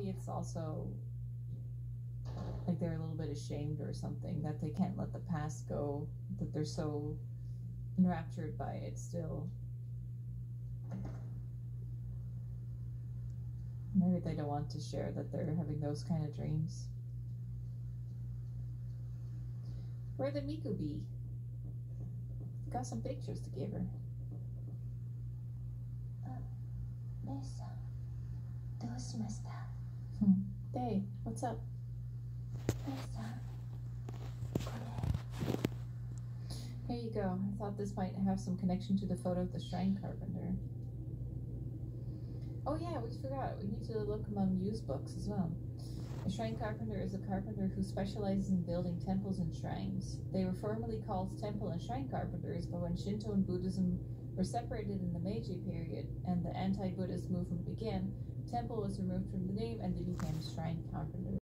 maybe it's also like they're a little bit ashamed or something that they can't let the past go, that they're so enraptured by it still. Maybe they don't want to share that they're having those kind of dreams. Where the Miku be? Got some pictures to give her. レイさんどうしました Hmm. Hey, what's up? Here you go. I thought this might have some connection to the photo of the shrine carpenter. Oh yeah, we forgot. We need to look among used books as well. A shrine carpenter is a carpenter who specializes in building temples and shrines. They were formerly called temple and shrine carpenters, but when Shinto and Buddhism were separated in the Meiji period and the anti-Buddhist movement began, temple was removed from the name shrine carpenters.